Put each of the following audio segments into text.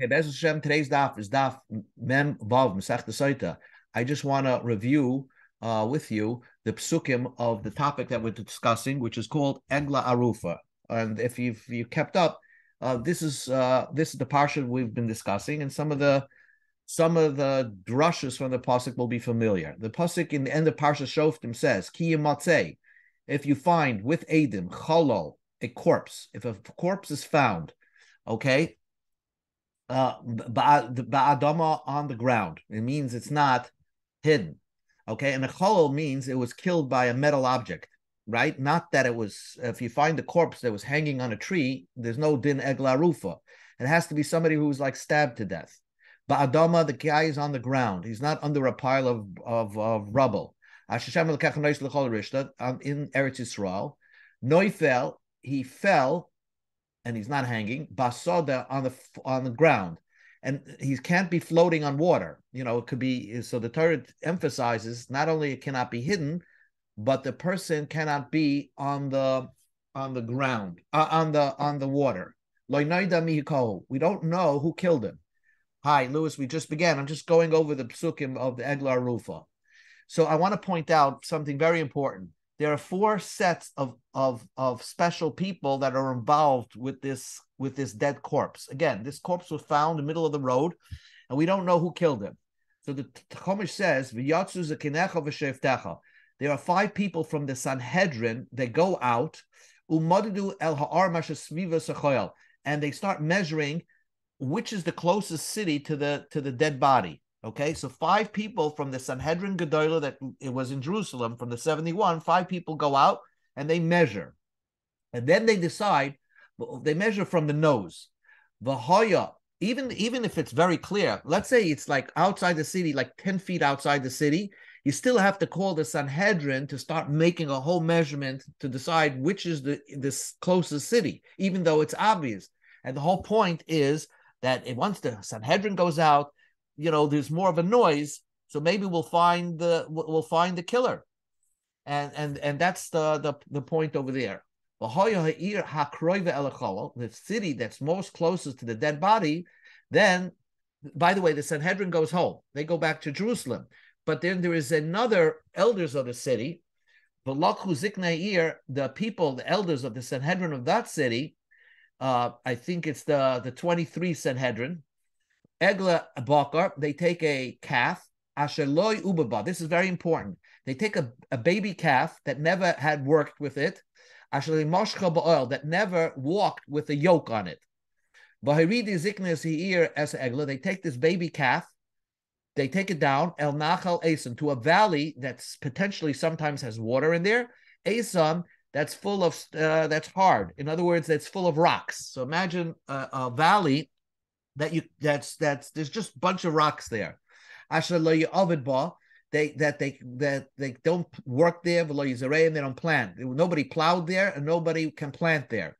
Okay, Bez Hashem, today's daf is daf mem vav mesach Soita. I just want to review uh, with you the psukim of the topic that we're discussing, which is called Egla Arufa. And if you've you kept up, uh, this is uh, this is the parsha we've been discussing, and some of the some of the drushes from the pasuk will be familiar. The pasuk in the end of parsha Shoftim says, "Ki if you find with Adim cholol a corpse, if a corpse is found, okay, uh, ba'adama on the ground. It means it's not hidden. Okay, and a cholol means it was killed by a metal object, right? Not that it was. If you find a corpse that was hanging on a tree, there's no din eglarufa. It has to be somebody who was like stabbed to death. Ba'adama, the guy is on the ground. He's not under a pile of of, of rubble. In Eretz Yisrael, Noifel, he fell and he's not hanging. Basoda on the on the ground, and he can't be floating on water. You know, it could be. So the Torah emphasizes not only it cannot be hidden, but the person cannot be on the on the ground uh, on the on the water. We don't know who killed him. Hi, Lewis. We just began. I'm just going over the psukim of the Eglar Rufa. So I want to point out something very important there are four sets of, of, of special people that are involved with this with this dead corpse. Again, this corpse was found in the middle of the road, and we don't know who killed him. So the Chumash says, There are five people from the Sanhedrin that go out, and they start measuring which is the closest city to the to the dead body. Okay, so five people from the Sanhedrin Gedolah that it was in Jerusalem from the 71, five people go out and they measure. And then they decide, they measure from the nose. The Hoya, even, even if it's very clear, let's say it's like outside the city, like 10 feet outside the city, you still have to call the Sanhedrin to start making a whole measurement to decide which is the this closest city, even though it's obvious. And the whole point is that it once the Sanhedrin goes out, you know there's more of a noise so maybe we'll find the we'll find the killer. And and and that's the the, the point over there. The city that's most closest to the dead body then by the way the sanhedrin goes home. They go back to jerusalem. But then there is another elders of the city. The people the elders of the sanhedrin of that city uh, i think it's the the 23 sanhedrin Egla bakar, they take a calf, asheloi ubaba. This is very important. They take a, a baby calf that never had worked with it, asheloi moshcha ba'oil, that never walked with a yoke on it. Bahiridi ziknes here as egla, they take this baby calf, they take it down, el nachal esan, to a valley that's potentially sometimes has water in there. Esan, that's full of, uh, that's hard. In other words, that's full of rocks. So imagine a, a valley that you that's that's there's just a bunch of rocks there. Asher ovid ba They that they that they don't work there, and they don't plant. Nobody plowed there, and nobody can plant there.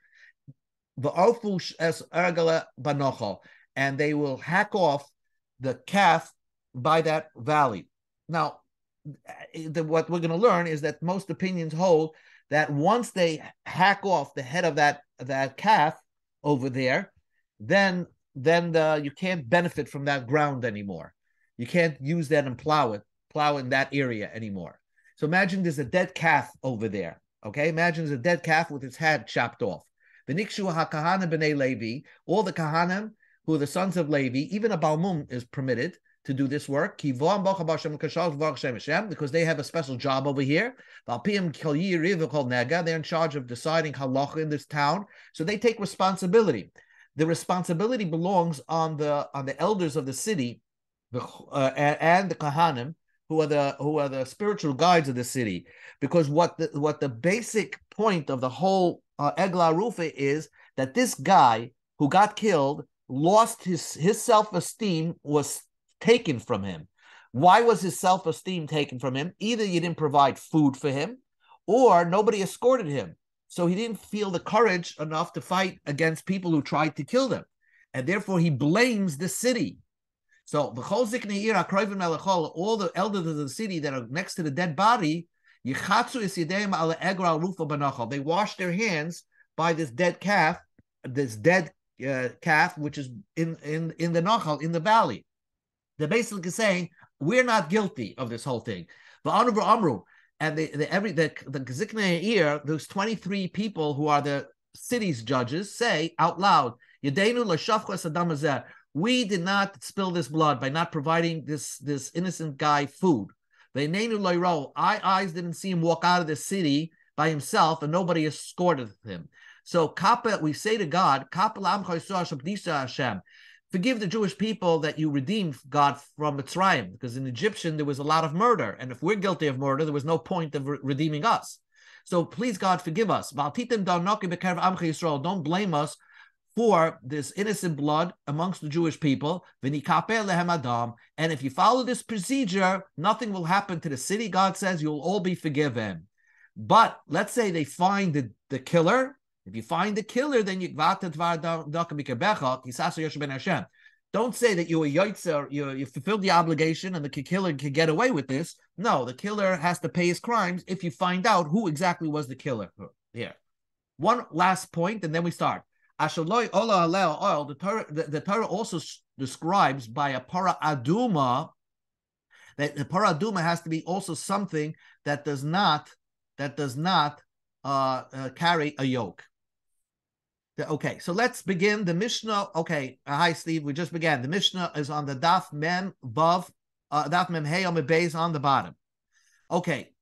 And they will hack off the calf by that valley. Now, eh, the, what we're going to learn is that most opinions hold that once they hack off the head of that that calf over there, then then the, you can't benefit from that ground anymore. You can't use that and plow it, plow in that area anymore. So imagine there's a dead calf over there. Okay, imagine there's a dead calf with its head chopped off. The Nikshu HaKahana b'nei Levi, all the Kahanim who are the sons of Levi, even a Balmum is permitted to do this work because they have a special job over here. They're in charge of deciding halacha in this town, so they take responsibility the responsibility belongs on the on the elders of the city, the, uh, and the kahanim, who are the who are the spiritual guides of the city. Because what the what the basic point of the whole uh, Egla Rufa is that this guy who got killed lost his his self esteem was taken from him. Why was his self esteem taken from him? Either you didn't provide food for him, or nobody escorted him. So he didn't feel the courage enough to fight against people who tried to kill them. And therefore he blames the city. So all the elders of the city that are next to the dead body, they wash their hands by this dead calf, this dead uh, calf, which is in in in the Nachal in the valley. They're basically saying we're not guilty of this whole thing. But Amru, and the, the every the the Ziknei ear, those 23 people who are the city's judges say out loud, we did not spill this blood by not providing this this innocent guy food. I eyes didn't see him walk out of the city by himself, and nobody escorted him. So kappa, we say to God, Hashem, forgive the Jewish people that you redeemed God from Mitzrayim, because in Egyptian there was a lot of murder, and if we're guilty of murder, there was no point of re- redeeming us. So please, God, forgive us. Don't blame us for this innocent blood amongst the Jewish people. And if you follow this procedure, nothing will happen to the city. God says you'll all be forgiven. But let's say they find the, the killer. If you find the killer, then you don't say that you were yotzer, you, you fulfilled the obligation and the killer can get away with this. No, the killer has to pay his crimes if you find out who exactly was the killer here. One last point, and then we start. the Torah, the Torah also describes by a para aduma that the para aduma has to be also something that does not that does not uh, uh, carry a yoke. Okay, so let's begin the Mishnah. Okay, uh, hi Steve, we just began. The Mishnah is on the Daf Mem Vav, uh, Daf Mem Hey on the base on the bottom. Okay,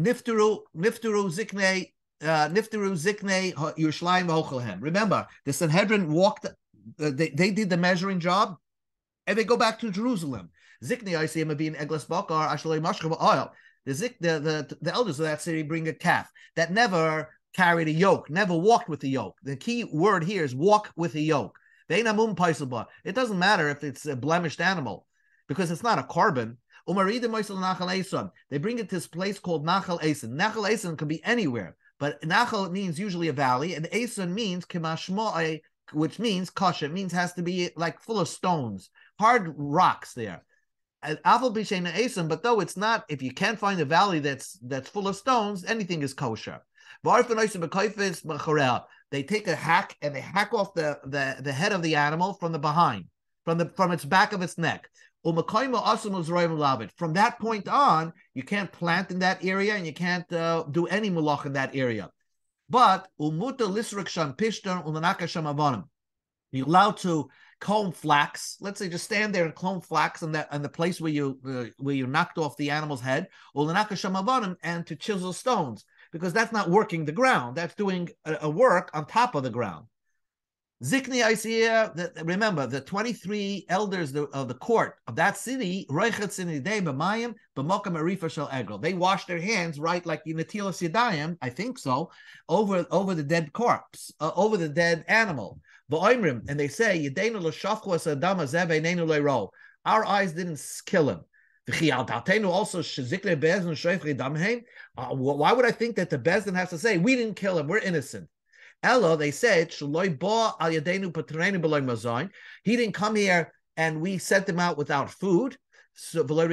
Niftaru Niftaru Zikne uh, Niftaru Zikne Yerushalayim Ochelhem. Remember, the Sanhedrin walked. Uh, they, they did the measuring job, and they go back to Jerusalem. Zikne I see him being Eglas Bakar Ashalei Mashkav oil. The, zik, the, the, the elders of that city bring a calf that never carried a yoke, never walked with a yoke. The key word here is walk with a yoke. It doesn't matter if it's a blemished animal because it's not a carbon. They bring it to this place called Nachal Eisen. Nachal Eisen can be anywhere, but Nachal means usually a valley, and Eisen means which means. It means has to be like full of stones, hard rocks there. But though it's not, if you can't find a valley that's that's full of stones, anything is kosher. They take a hack and they hack off the, the, the head of the animal from the behind, from the from its back of its neck. From that point on, you can't plant in that area and you can't uh, do any mulach in that area. But you're allowed to comb flax. Let's say just stand there and comb flax in that in the place where you uh, where you knocked off the animal's head, and to chisel stones because that's not working the ground. That's doing a, a work on top of the ground. Zikni Isaiah, remember the 23 elders of the court of that city, they wash their hands right like in the Tilas Yadayim, I think so, over, over the dead corpse, uh, over the dead animal. And they say, Our eyes didn't kill him. Also, uh, why would I think that the Bezdin has to say, we didn't kill him, we're innocent? Ella, they said, he didn't come here and we sent him out without food. So, or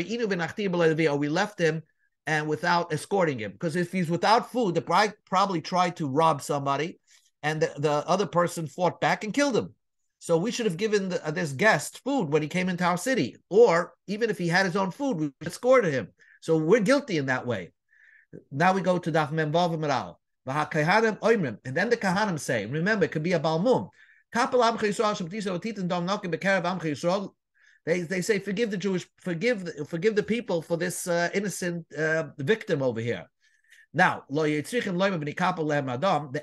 we left him and without escorting him. Because if he's without food, the bride probably tried to rob somebody and the, the other person fought back and killed him. So we should have given the, uh, this guest food when he came into our city. Or even if he had his own food, we escorted him. So we're guilty in that way. Now we go to Daf Memvav Meral. And then the Kahanim say, remember, it could be a Balmum. They, they say, forgive the Jewish, forgive the, forgive the people for this uh, innocent uh, victim over here. Now, the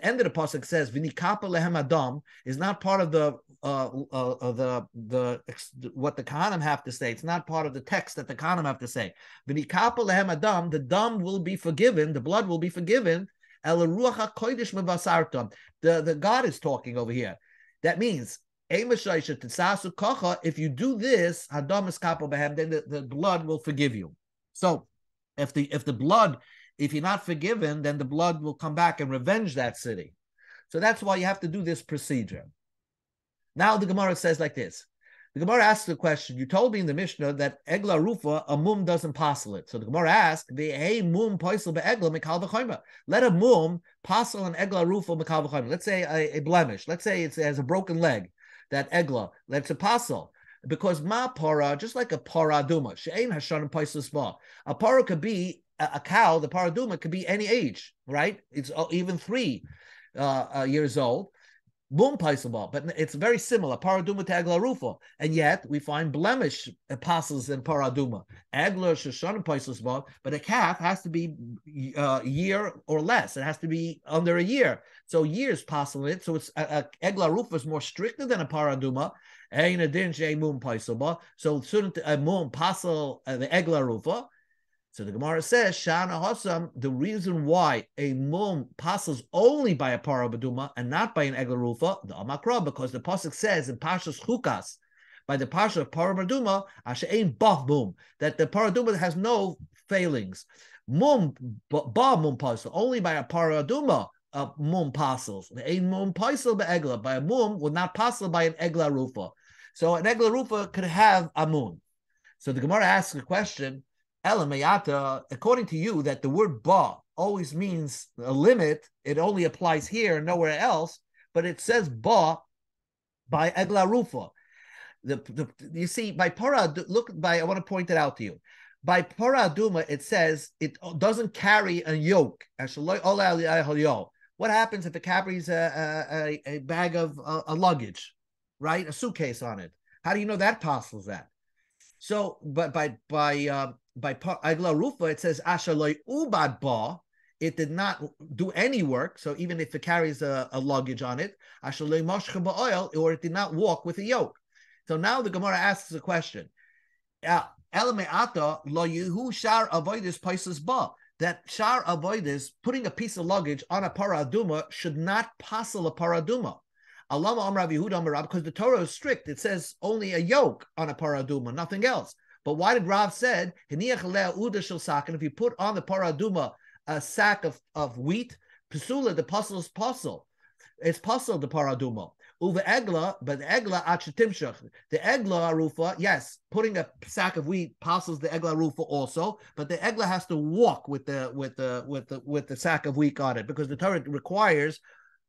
end of the pasuk says v'nikapa lehem adam is not part of the uh, uh, uh, the the what the Kahanim have to say. It's not part of the text that the Kahanim have to say. V'nikapa lehem adam, the dumb will be forgiven, the blood will be forgiven. El hakodesh The the God is talking over here. That means if you do this, then the, the blood will forgive you. So if the if the blood if you're not forgiven, then the blood will come back and revenge that city. So that's why you have to do this procedure. Now the Gemara says like this. The Gemara asks the question. You told me in the Mishnah that egla rufa a mum doesn't passel it. So the Gemara asks, "The hey mum poisel beegla mekal v'chayma." Let a mum passel an egla rufa mekal v'chayma. Let's say a, a, blemish. Let's say it has a broken leg. That egla, let's a passel because ma para, just like a paraduma, she'ain hashanim poisel spa. A para could be a, cow. The paraduma could be any age, right? It's even three uh, uh, years old. Boom paisabal, but it's very similar. Paraduma to Egla Rufa. And yet we find blemish apostles in Paraduma. Egla Shoshana paisabal, but a calf has to be a uh, year or less. It has to be under a year. So years possible it. So it's Egla Rufa is more stricter than a Paraduma. So soon a moon passel uh, the Egla Rufa. So the Gemara says, Shana Hossam, the reason why a mum passes only by a parabaduma and not by an eglarufa, the amakra, because the pasuk says in Pashas Chukas, by the pasuk of parabaduma, ashein bach mum, that the paraduma has no failings. Mum ba mum pasel only by a paraduma a mum passes. A mum pasel by egla by a mum would not pasel by an egla rufa. So an egla rufa could have a Mum. So the Gemara asks a question Elamayata, according to you, that the word ba always means a limit, it only applies here, and nowhere else, but it says ba by Egla Rufa. The, the, you see, by para, look by, I want to point it out to you. By para duma, it says it doesn't carry a yoke. What happens if it carries a, a, a bag of a, a luggage, right? A suitcase on it. How do you know that parcels that? So, but by by uh, by Agla Rufa, it says Ashaloi Ubad Ba. It did not do any work. So even if it carries a, a luggage on it, Ashaloi Moshcha oil, or it did not walk with a yoke. So now the Gemara asks a question. Uh. That shar avoidis putting a piece of luggage on a paraduma should not passel a paraduma. Alama Amrav Yehuda because the Torah is strict. It says only a yoke on a paraduma, nothing else. But why did Rav said if you put on the paraduma a sack of, of wheat, pasula the puzzle is puzzle. It's puzzle the paraduma. Uva egla, but the egla achetimshach. The egla arufa, yes, putting a sack of wheat passes the egla arufa also, but the egla has to walk with the with the with the with the sack of wheat on it because the Torah requires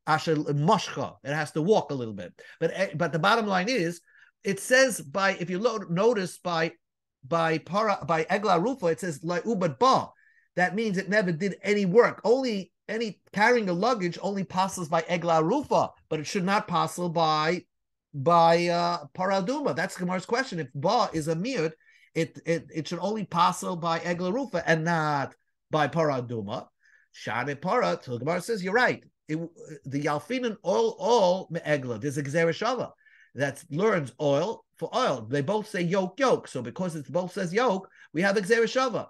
asher moshcha. It has to walk a little bit. But eh, but the bottom line is, it says by if you lo- notice by by para by Egla Rufa, it says like ubad ba. That means it never did any work. Only any carrying a luggage only passes by Egla Rufa, but it should not pass by by uh, Paraduma. That's Gemara's question. If ba is a miut, it, it it should only pass by Egla Rufa and not by Paraduma. Shade Para, so Gemara says you're right. It, the Yalfinan all all me'egla. There's a Gzereshava that learns oil for oil. They both say yoke, yoke. So because it both says yoke, we have Shava.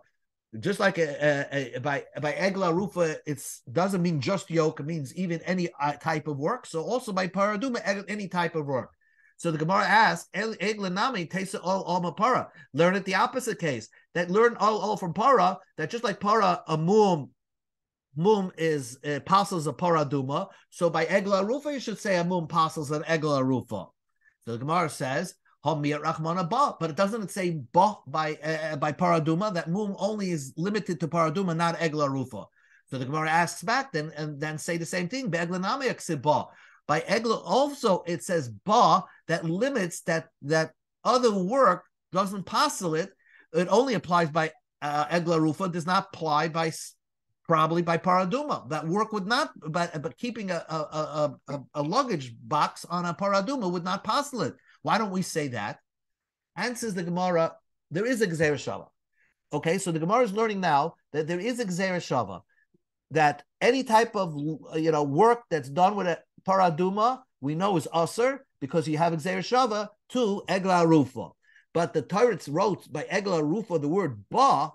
Just like a, a, a, by by Egla Rufa, it doesn't mean just yoke. It means even any uh, type of work. So also by Paraduma, any type of work. So the Gemara asks, Egla Nami Tesa all Alma Para. Learn it the opposite case. That learn all all from Para. That just like Para, a mum mum is uh, passes a paraduma. So by egla rufa, you should say a mum passes an egla rufa. So the Gemara says But it doesn't say Ba by uh, by Paraduma. That Mum only is limited to Paraduma, not Egla Rufa. So the Gemara asks back then and then say the same thing. By Egla also it says Ba that limits that that other work doesn't postulate. It It only applies by uh, Egla Rufa, does not apply by probably by paraduma. That work would not, but but keeping a a, a, a, a luggage box on a paraduma would not postulate. Why don't we say that? Answers the Gemara, there is a Gzera Shava. Okay, so the Gemara is learning now that there is a Gzera Shava, that any type of you know work that's done with a paraduma, we know is usher because you have Gzera Shava to Egla Rufa. But the Torah wrote by Egla Rufa the word ba,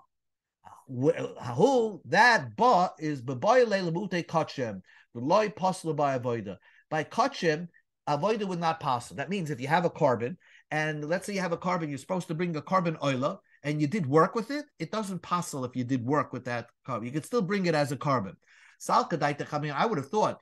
who that ba is bebayale lemute kachem, the loy by avoida. By kachem, avoida would not pass. That means if you have a carbon, and let's say you have a carbon, you're supposed to bring a carbon oiler, and you did work with it, it doesn't pass if you did work with that carbon. You could still bring it as a carbon. I would have thought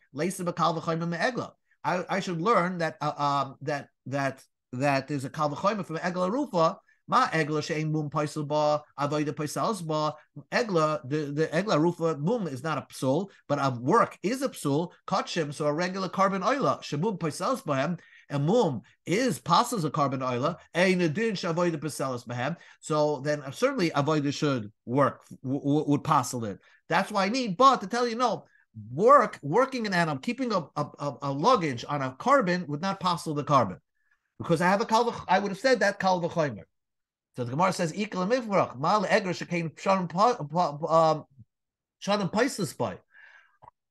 I, I should learn that uh, um, that that that that there's a kalvachoyma from Egla Rufa. Ma egla she'en mum paisel ba avoida paisels ba. Egla the the egla rufa mum is not a psul but a work is a psul kachim so a regular carbon oila. Shemum paisels ba him and mum is passes a carbon oila. Ein adin shavoida paisels ba him so then uh, certainly avoida should work would passel it. That's why I need but to tell you no work working an animal keeping a, a, a, luggage on a carbon would not passel the carbon. Because I have a kalva I would have said that kalva chaymer so the Gemara says, "Ikal mivrach mal eger shekain shanim shanim paisless by."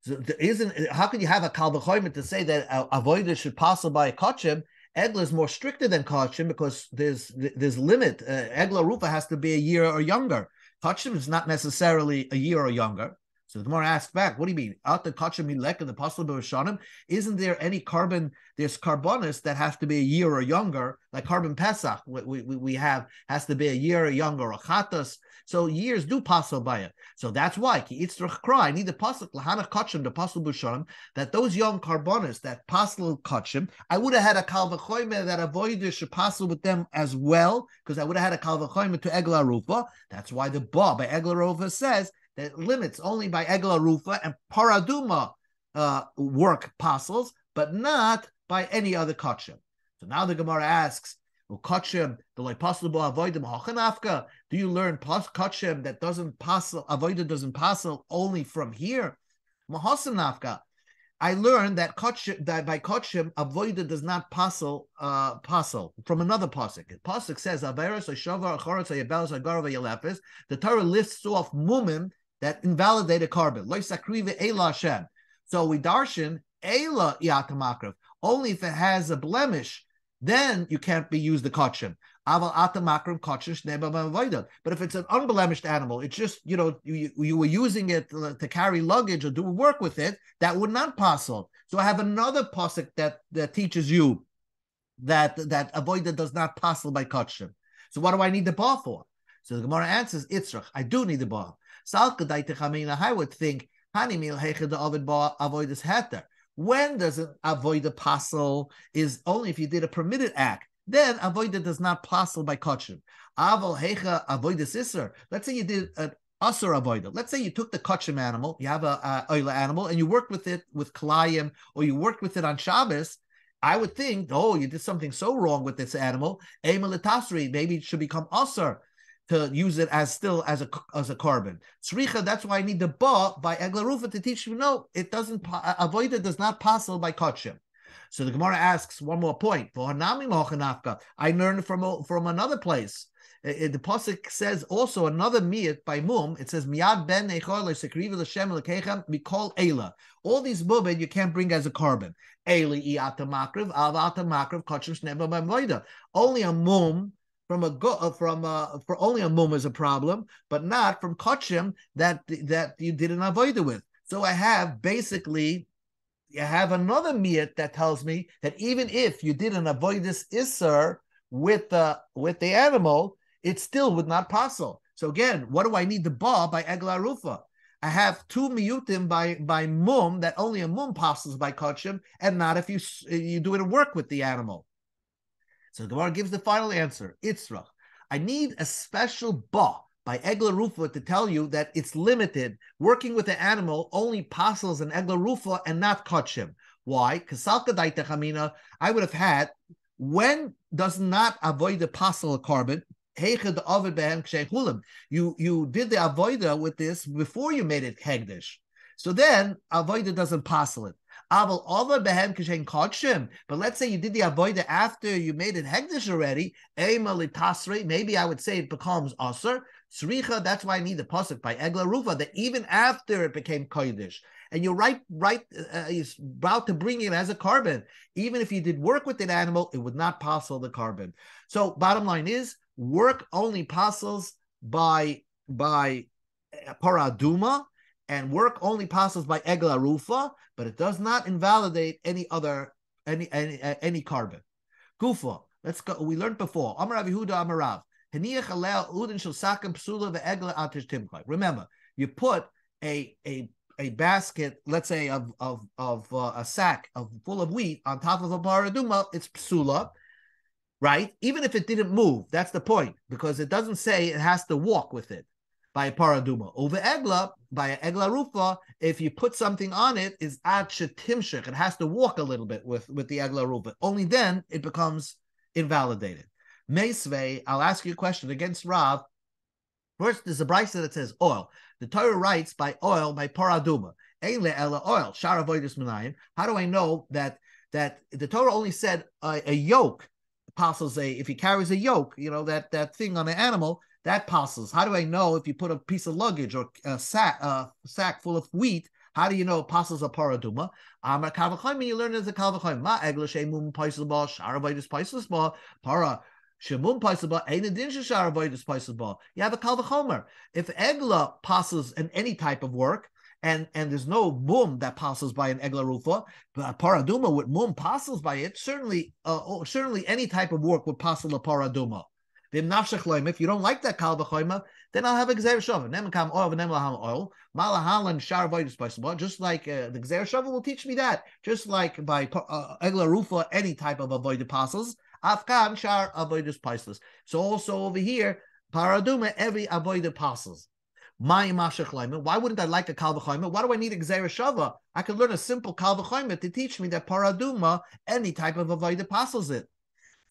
So isn't. How can you have a kalvachoyim to say that avoiders should pass by a kachim? Egla is more stricter than kachim because there's there's limit. Uh, Egla rufa has to be a year or younger. Kachim is not necessarily a year or younger. So the more asks back, what do you mean? Out the kachim milek and the possible b'rishanim, isn't there any carbon? There's carbonus that has to be a year or younger, like carbon pesach. We, we, we have has to be a year or younger, or chatas. So years do passel by it. So that's why ki cry. I need the pasuk lahanach kachim, the possible b'rishanim, that those young carbonus that passel kachim, I would have had a kalvachoyme that avoided should passel with them as well, because I would have had a kalvachoyme to egla rufa. That's why the ba by egla rufa says that limits only by Egla Rufa and Paraduma uh, work apostles, but not by any other kachim. So now the Gemara asks, kachim, the possible avoidim hachanafka. Do you learn kachim that doesn't passel avoidim doesn't passel only from here? Mahasanafka. I learned that kachim, that by kachim avoida does not passel uh passel from another pasuk. Pasuk says. The Torah lists off mumim that invalidate a carbon. So we darshan Ela yatamakrav. Only if it has a blemish, then you can't be used the kachim. Aval atamakrim kachim shnebam But if it's an unblemished animal, it's just you know you, you were using it to, carry luggage or do work with it, that would not passel. So I have another pasuk that that teaches you that that avoided does not passel by kachim. So what do I need the bar for? So the Gemara answers, Itzrach, I do need the bar. I would think when does an avoid a passel is only if you did a permitted act. Then avoid does not passel by kachim. Aval hecha avoid isser. Let's say you did an asur avoid. Let's say you took the kachim animal, you have a, a oila animal, and you worked with it with kalayim, or you worked with it on Shabbos. I would think, oh, you did something so wrong with this animal. Maybe it should become asur to use it as still as a as a carbon. Tzricha, that's why I need the ba by Eglarufa to teach you. No, it doesn't. Avoid it does not passel by kachim. So the Gemara asks one more point. I learned from from another place. It, the pasuk says also another miyat by mum. It says miyad ben echor lesekriva l'shem lekechem mikol ela. All these mubed you can't bring as a carbon. Eli iata makriv avata makriv kachim shneva Only a mum from a go uh, from a, for only a mum is a problem, but not from kachim that that you did an avoida with. So I have basically, you have another miyat that tells me that even if you did an avoidus isser with the with the animal, it still would not passel. So again, what do I need the ba by egla rufa? I have two miyutim by by mum that only a mum passes by kachim, and not if you you do it work with the animal. So the Gemara gives the final answer. Itzrach. I need a special ba by Egla Rufa to tell you that it's limited. Working with the animal only passes an Egla Rufa and not kachim. Why? Kasalka daita uh, I would have had when does not avoid the passel carbon. You you did the avoida with this before you made it hegdish. So then avoida doesn't passel it. But let's say you did the avoida after you made it hegdish already. Maybe I would say it becomes aser. Sricha, that's why I need the pasuk by Egla Rufa, that even after it became kodesh, and you're right, right, uh, is about to bring it as a carbon. Even if you did work with an animal, it would not passel the carbon. So bottom line is, work only passels by by paraduma, and work only passes by egla rufa, but it does not invalidate any other any any any carbon. Gufa. Let's go. We learned before. Amar Yehuda Amarav. Remember, you put a a a basket, let's say of of of uh, a sack of full of wheat on top of a paraduma. It's psula. right? Even if it didn't move, that's the point, because it doesn't say it has to walk with it by a paraduma. Over egla, by an egla rufa, if you put something on it, is ad shetimshik. It has to walk a little bit with, with the egla rufa. Only then it becomes invalidated. Meisvei, I'll ask you a question against Rav. First, there's a brisa that says oil. The Torah writes by oil by paraduma. ela oil. How do I know that that the Torah only said a yoke apostles say if he carries a yoke, you know that that thing on the animal that passes. How do I know if you put a piece of luggage or a sack a sack full of wheat? How do you know apostles are paraduma? Amar kavachayim. You learn as a kavachayim. Ma egla shemum paisel ba sharabayis paisel ba para. Shemun paisaba ain't a din sharabayis paisel ba. You have a kalvachomer. If egla passes in any type of work, and and there's no mum that passes by an egla rufa, but paraduma with mum passes by it. Certainly, uh, oh, certainly any type of work would pass a paraduma. If you don't like that kal then I'll have a gzer shava. Nemkam oil v'nem laham oil. Malahalan shar possible. Just like uh, the gzer shava will teach me that. Just like by uh, egla rufa, any type of avoided apostles. Afkan shar avoided priceless. So also over here, paraduma every avoided apostles. My Why wouldn't I like a Kal Why do I need a Shava? I could learn a simple Kal to teach me that Paraduma, any type of Avodah passes it.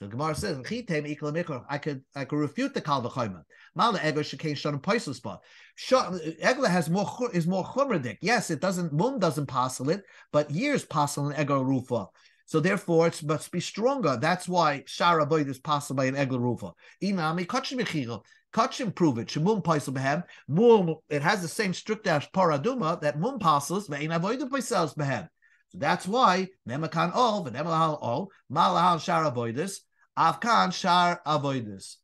The Gemara says, I could I could refute the Kal V'chayma. Mala Egla Shekain Shon Paisus Ba. Egla has more is more chumradik. Yes, it doesn't Mum doesn't passel it, but years passel in Egla Rufa. So therefore, it must be stronger. That's why Shara Boyd is passed by an Egla Rufa. Inami Kachim Kachim prove it. Shemum paisel behem. Mum, it has the same strict as paraduma that mum passes ve'in avoidu paisels behem. So that's why nemakan ol v'nemalahal ol malahal shar avoidus avkan shar avoidus.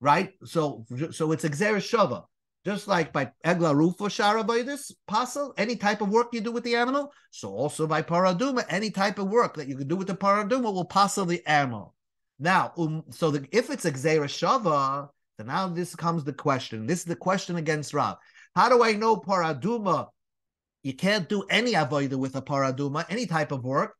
Right. So so it's exer shava. Just like by egla rufa shar avoidus pasel, any type of work you do with the animal. So also by paraduma, any type of work that you can do with the paraduma will pasel the animal. Now, um, so the, if it's exer shava then now this comes the question. This is the question against Rav. How do I know paraduma? You can't do any avoida with a paraduma, any type of work,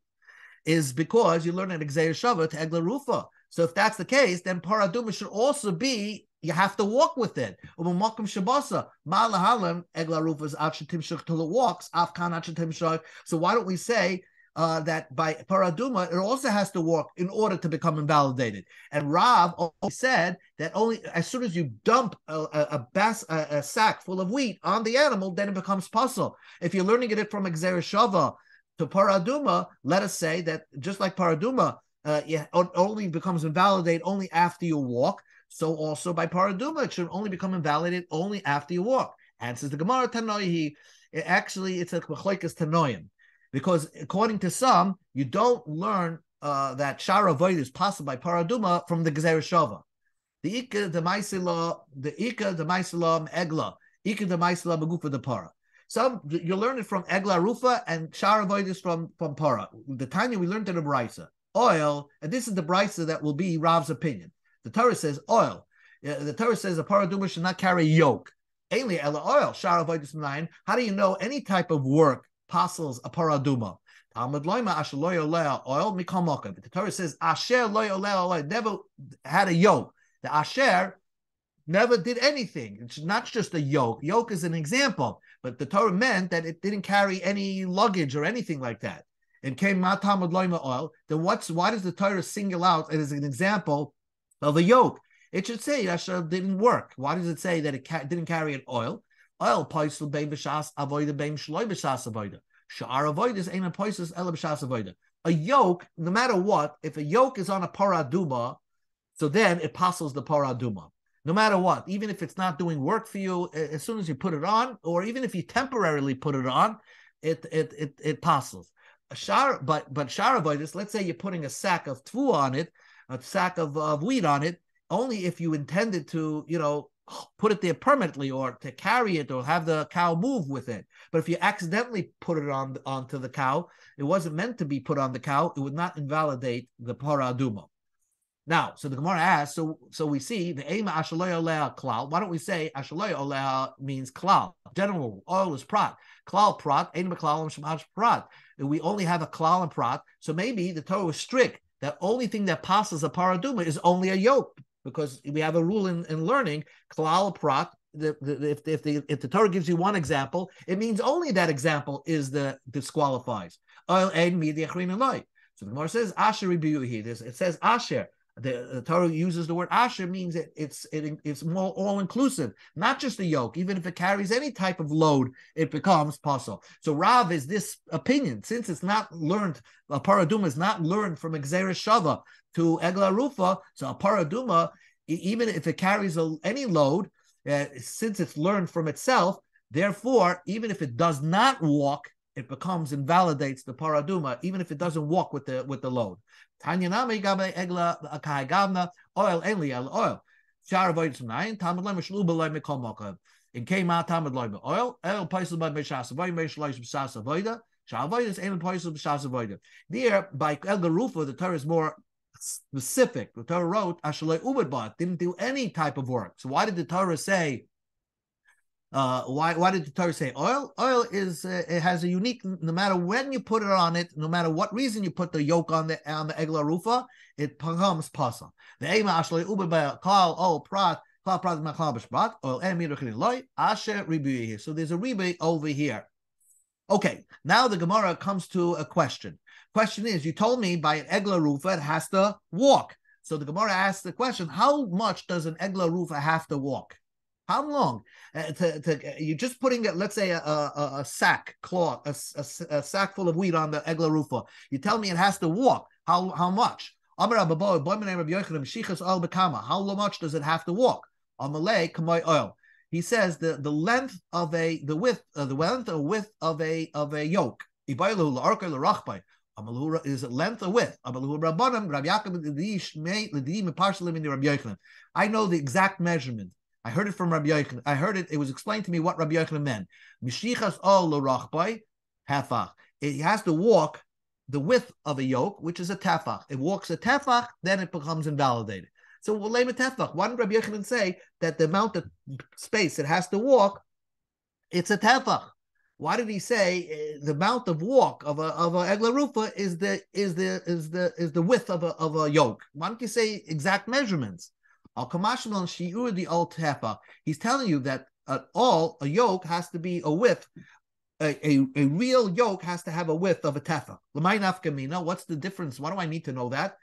is because you learn an Exeir Shava to Egla Rufa. So if that's the case, then paraduma should also be you have to walk with it. Shabasa, Rufa's till it walks, So why don't we say uh, that by paraduma, it also has to walk in order to become invalidated. And Rav said that only as soon as you dump a, a, a, bas, a, a sack full of wheat on the animal, then it becomes puzzle. If you're learning it from Shava to paraduma, let us say that just like paraduma, uh, it only becomes invalidated only after you walk. So also by paraduma, it should only become invalidated only after you walk. Answers the Gemara Tanoi. Actually, it's a machloikas Tanoim because according to some, you don't learn uh, that Shara Void is possible by Paraduma from the Gezer Shava. The Ika, the Maisila, the Ika, the Maisila, Egla, Ika, the Maisila, Magufa, the Para. Some you learn it from Egla Rufa and Shara Void is from, from Para. The Tanya we learned in the Brisa. Oil, and this is the Brisa that will be Rav's opinion. The Torah says oil. Uh, the Torah says a Paraduma should not carry yoke. Ainly Ella oil. How do you know any type of work apostles a paraduma. Talmud loima asher loya oil mikamokim. The Torah says asher loya oil never had a yoke. The asher never did anything. It's not just a yoke. Yoke is an example, but the Torah meant that it didn't carry any luggage or anything like that. And came matamud loima oil. Then what's why does the Torah single out as an example of a yoke? It should say Asher didn't work. Why does it say that it ca- didn't carry an oil? Oil poisel bein b'shas avoida bein shloi b'shas avoida. Sha'ar avoidas ain't a poisel ela b'shas avoida. A yoke, no matter what, if a yoke is on a paraduma, so then it passes the paraduma. No matter what, even if it's not doing work for you, as soon as you put it on, or even if you temporarily put it on, it it it, it passes. Shar, but but shar avoidas, let's say you're putting a sack of tfu on it, a sack of, of wheat on it, only if you intended to, you know, put it there permanently or to carry it or have the cow move with it. But if you accidentally put it on onto the cow, it wasn't meant to be put on the cow. It would not invalidate the paraduma. Now, so the Gemara asks, so so we see the aim ashalay oleh klal. Why don't we say ashalay oleh means klal? General oil is prat. Klal prat, aim klal and shemash prat. We only have a klal and prat. So maybe the Torah was strict the only thing that passes a paraduma is only a yoke, because we have a rule in, in learning, klal prat, the, the, if, if, the, if the Torah gives you one example, it means only that example is the disqualifies. Uh, so the Gemara says Asher It says Asher the, the, Torah uses the word asher means it, it's it, it's more all inclusive, not just a yoke. Even if it carries any type of load, it becomes pasul. So Rav is this opinion since it's not learned. A paraduma is not learned from Exeris Shava to Egla Rufa. So a paraduma, even if it carries a, any load, uh, since it's learned from itself, therefore, even if it does not walk, it becomes invalidates the paraduma, even if it doesn't walk with the with the load. Tanya nami gabe egla akai gavna oil enli el oil. Shar avoid nine. Tamad lem shlu belay mikol mokav. In came out tamad loy oil. El paisel by meshas avoid mesh loy shas avoida. Shar avoid is ein paisel b'shas avoida. There by egla rufa the Torah is more specific. The Torah wrote ashalei ubad didn't do any type of work. So why did the Torah say? Uh, why why did the Torah say oil? Oil is uh, it has a unique. No matter when you put it on it, no matter what reason you put the yoke on the on the egla rufa, it becomes pasa. The ema ashlei ube kal o prat kal prat machal b'shbat oil em loy asher ribuyi. So there's a rebate over here. Okay, now the Gemara comes to a question. Question is, you told me by an egla rufa it has to walk. So the Gemara asks the question: How much does an egla rufa have to walk? How long? Uh, to, to, you're just putting, let's say, a, a, a sack cloth, a, a, a, sack full of wheat on the egla rufa. You tell me it has to walk. How how much? How much does it have to walk? oil. He says the, the length of a the width uh, the length or width of a of a yoke. Is it length or width? I know the exact measurement. I heard it from Rabbi Yochanan. I heard it. It was explained to me what Rabbi Yochanan meant. Mishichas ol l'rachbai tefach. It has to walk the width of a yoke, which is a tefach. It walks a tefach, then it becomes invalidated. So we'll name it tefach. Why didn't Rabbi Yochanan say that the amount of space it has to walk, it's a tefach? Why did he say uh, the amount of walk of a of a egla rufa is the is the is the is the width of a of a yoke? Why don't you say exact measurements? Al shiur al. He's telling you that at all a yoke has to be a width. A, a, a real yoke has to have a width of a tefa. What's the difference? Why do I need to know that?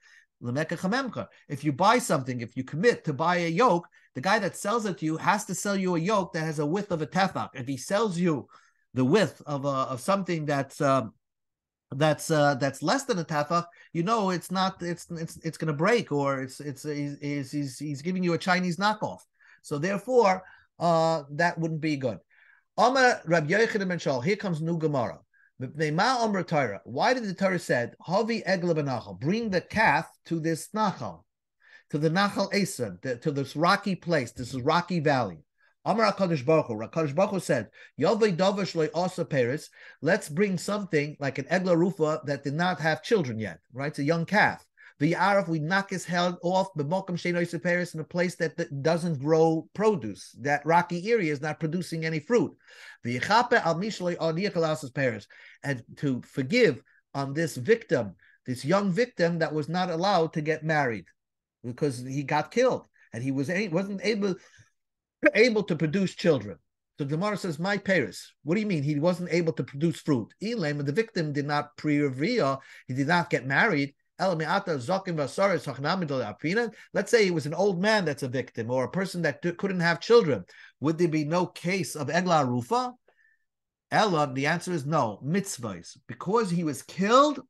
If you buy something, if you commit to buy a yoke, the guy that sells it to you has to sell you a yoke that has a width of a tefach. If he sells you the width of a, of something that's um, that's uh, that's less than a tefach, you know it's not it's it's it's going to break or it's it's he's, he's he's giving you a Chinese knockoff. So therefore, uh, that wouldn't be good. Amar Rabbi Yochanan ben Here comes new Gemara. Why did the Torah said Havi Egla benachal? Bring the calf to this nachal, to the nachal Esan, to this rocky place. This is rocky valley. Amar Hakadosh Baruch Hu. Hakadosh Baruch Hu said, "Yovei Dovish loy also Paris. Let's bring something like an egla rufa that did not have children yet. Right, it's a young calf. The Arif we knock his head off b'mokum shein Paris in a place that, that doesn't grow produce. That rocky area is not producing any fruit. The Yechape al Mishlei al Paris, and to forgive on this victim, this young victim that was not allowed to get married because he got killed and he was wasn't able able to produce children. So Gemara says, "My Paris." What do you mean? He wasn't able to produce fruit. Elam, the victim did not pre-reveal. He did not get married. Let's say he was an old man that's a victim, or a person that couldn't have children. Would there be no case of egla rufa? Ella, the answer is no. Mitzvahs, because he was killed,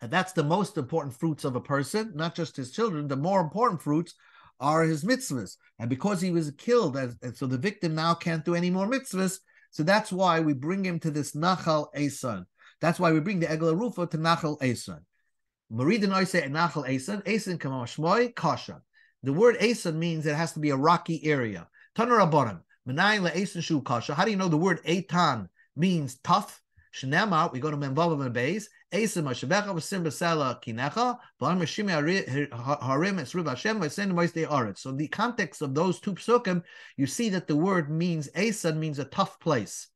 and that's the most important fruits of a person, not just his children. The more important fruits are his mitzvahs. And because he was killed, as, so the victim now can't do any more mitzvahs. So that's why we bring him to this Nachal Esan. That's why we bring the Egla Rufa to Nachal Esan. Maridin Oise and Nachal Esan, Esan Kamashmoy, Kasha. The word Esan means it has to be a rocky area. Tanur Abonim. Esan Shu Kasha. How do you know the word Eitan means tough? Shnema, we go to Memvav and Beis, Esim Hashebecha v'sim b'sela kinecha, harim Hashem. So the context of those two psukim, you see that the word means, Esan means a tough place.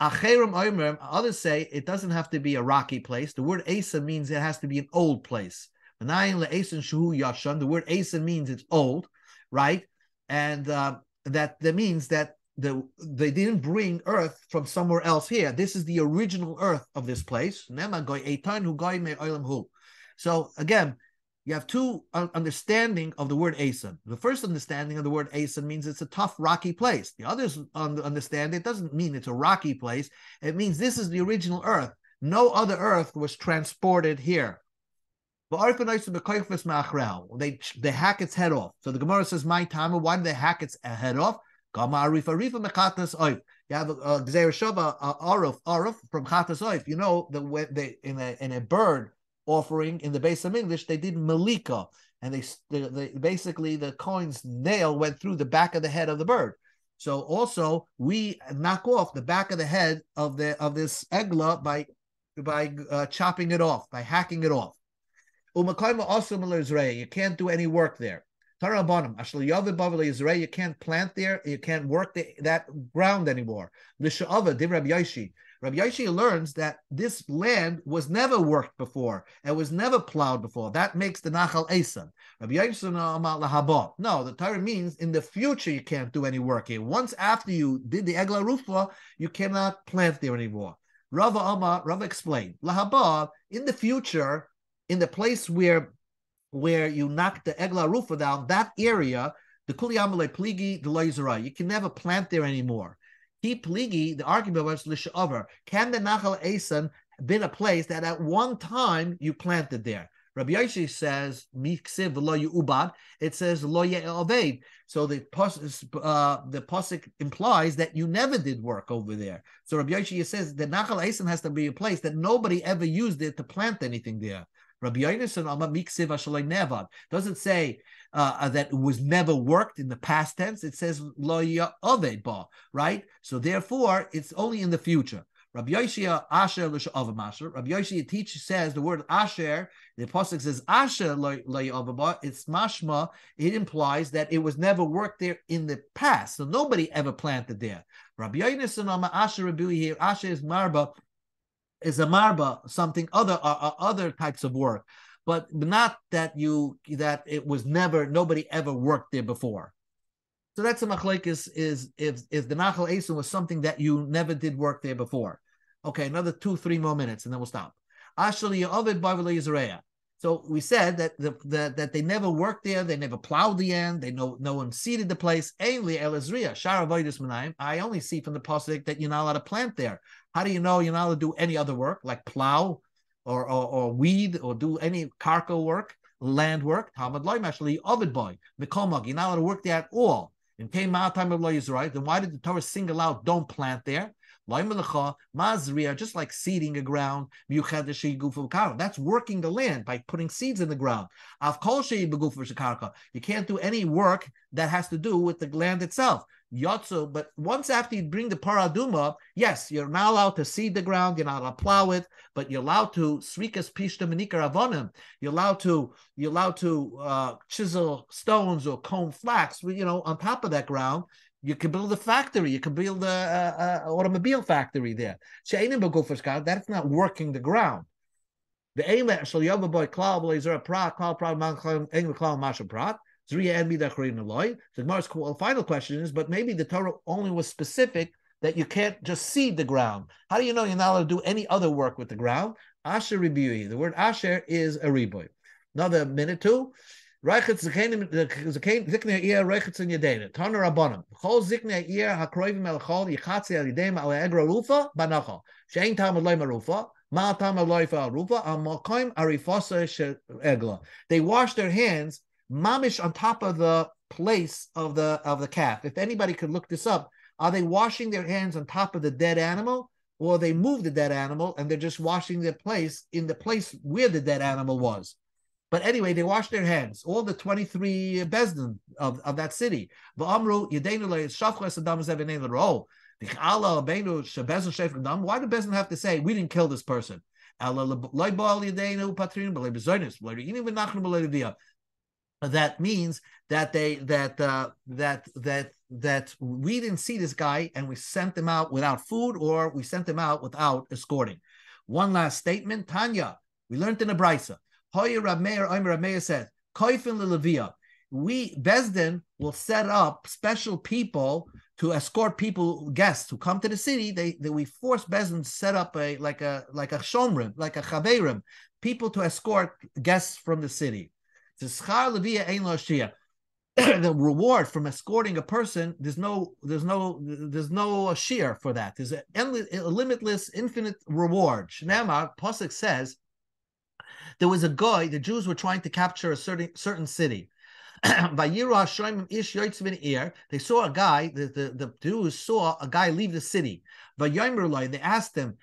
Acherim oimrim, others say it doesn't have to be a rocky place. The word Asa means it has to be an old place. The word asin means it's old, right? And uh, that that means that the they didn't bring earth from somewhere else here. This is the original earth of this place. So again, you have two understanding of the word asin. The first understanding of the word asin means it's a tough, rocky place. The others understand it doesn't mean it's a rocky place. It means this is the original earth. No other earth was transported here. They they hack its head off. So the Gemara says, "My time. Why did they hack its uh, head off?" You have a Gezeira Shava, Aruf, Aruf from Chatas Oif. You know, the way they in a in a bird offering in the base of English, they did Malika. And they, they, they basically the kohen's nail went through the back of the head of the bird. So also we knock off the back of the head of the of this egla by by uh, chopping it off, by hacking it off. You can't do any work there. You can't plant there, you can't work the, that ground anymore. Rabbi Yoshi learns that this land was never worked before. It was never plowed before. That makes the Nachal Esan. Rabbi Yoshi No, the Torah means in the future you can't do any work here. Once after you did the Egla Arufa, you cannot plant there anymore. Rava Amma, Rava explained. Lahaba, in the future, in the place where where you knock the Egla Arufa down, that area, the Kuliyamale Pligi, the you can never plant there anymore. He pligi, the argument was lishaver. Can the Nachal Esan been a place that at one time you planted there? Rabbi Yoshi says, "Miksiv ubad." It says lo ye'aved. So the uh, the pasuk implies that you never did work over there. So Rabbi Yoshi says the Nachal Esan has to be a place that nobody ever used it to plant anything there. Rabbi Yonason Amma Miksiv Nevad. Doesn't say uh, that it was never worked in the past tense. It says Lo ba, right? So therefore, it's only in the future. Rabbi Yoshia Asher L'Sha'avamasher. Rabbi Yoshia teacher says the word Asher. The apostle says Asher L'Yavaba. It's mashma. It implies that it was never worked there in the past, so nobody ever planted there. Rabbi Yonason Amma Asher Rabbi here. Asher is marba is a marba, something other uh, uh, other types of work, but not that you that it was never nobody ever worked there before. So that's a machlek is is if if the nachal esun was something that you never did work there before. Okay, another two three more minutes and then we'll stop. Ashali Ovid Yisrael. So we said that the, the, that they never worked there, they never plowed the end, they no no one seeded the place. Ainly Elazria, Shara I only see from the pasuk that you're not allowed to plant there. How do you know you're not allowed to do any other work like plow or or, or weed or do any karka work, land work? Talmud actually ovid boy mikomag. You're not allowed to work there at all. In came out time of law is right. Then why did the Torah single out don't plant there? Mazria, just like seeding a ground, that's working the land by putting seeds in the ground. You can't do any work that has to do with the land itself. But once after you bring the paraduma, yes, you're not allowed to seed the ground, you're not allowed to plow it, but you're allowed to srikas menikar avonim. You're allowed to you're allowed to uh, chisel stones or comb flax, you know, on top of that ground. You can build a factory. You can build a, a, a automobile factory there. That's not working the ground. The aim shall boy klal blazer prat klal prat man klal masha prat. Zriya and. The Gemara's final question is, but maybe the Torah only was specific that you can't just seed the ground. How do you know you're not allowed to do any other work with the ground? Asher ribui. The word asher is a riboy. Another minute two. In rufa. Ma rufa. Arifasa. They wash their hands mamish on top of the place of the of the calf. If anybody could look this up, are they washing their hands on top of the dead animal, or they move the dead animal and they're just washing their place in the place where the dead animal was? But anyway, they wash their hands. All the 23 beis din of, of that city. Why do Beis Din have to say, we didn't kill this person? That means that they that uh, that that that we didn't see this guy and we sent him out without food or we sent him out without escorting. One last statement, Tanya. We learned in the brisa. Hoya Rab Meir, Omer Rab Meir says, Koifin Lelevia. We Beis Din will set up special people to escort people, guests who come to the city. They, they we force Beis Din to set up a like a like a shomrim, like a chaverim, people to escort guests from the city. The reward from escorting a person there's no there's no there's no shiur for that. There's a, endless, a limitless infinite reward. Shnamar Pasuk says there was a guy the Jews were trying to capture a certain certain city. They saw a guy the, the, the Jews saw a guy leave the city. They asked him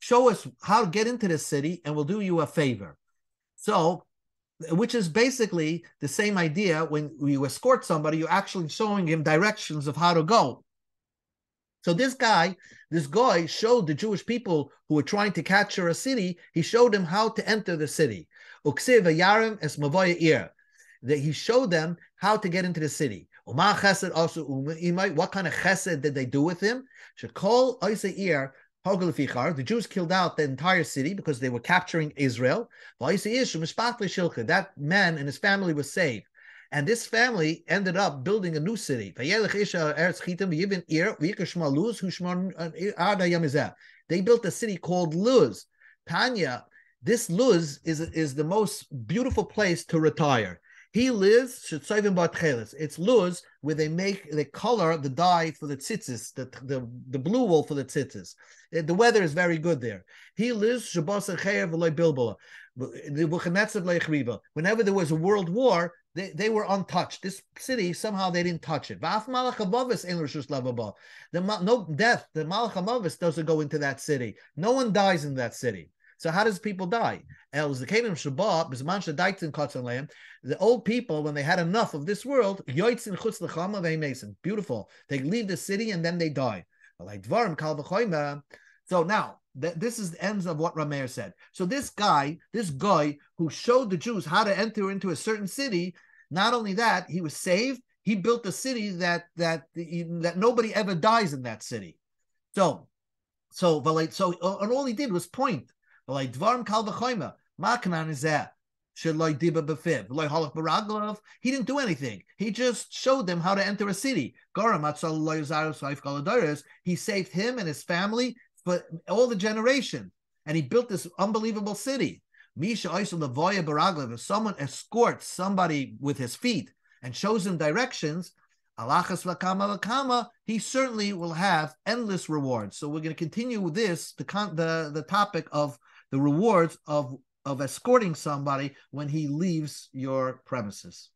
show us how to get into the city and we'll do you a favor so which is basically the same idea when you escort somebody, you're actually showing him directions of how to go. So this guy, this guy showed the Jewish people who were trying to capture a city, he showed them how to enter the city. That he showed them how to get into the city. What kind of chesed did they do with him? The Jews killed out the entire city because they were capturing Israel. That man and his family was saved. And this family ended up building a new city. They built a city called Luz. Tanya, this Luz is, is the most beautiful place to retire. He lives It's luz where they make they color the dye for the tzitzis, the, the, the blue wool for the tzitzis. Eh, the weather is very good there. He lives Whenever there was a world war, they, they were untouched. This city somehow they didn't touch it. The no death. The Malach doesn't go into that city. No one dies in that city. So how does people die? The old people, when they had enough of this world, beautiful. They leave the city and then they die. So now this is the ends of what Rameir said. So this guy, this guy who showed the Jews how to enter into a certain city, not only that, he was saved. He built a city that that that nobody ever dies in that city. So, so, so, and all he did was point like dvarm kal v'choyma. Maknan is that. He didn't do anything. He just showed them how to enter a city. He saved him and his family for all the generation, and he built this unbelievable city. Misha If someone escorts somebody with his feet and shows him directions, alachas vakama vakama, he certainly will have endless rewards. So we're going to continue with this, the the the topic of the rewards of of escorting somebody when he leaves your premises.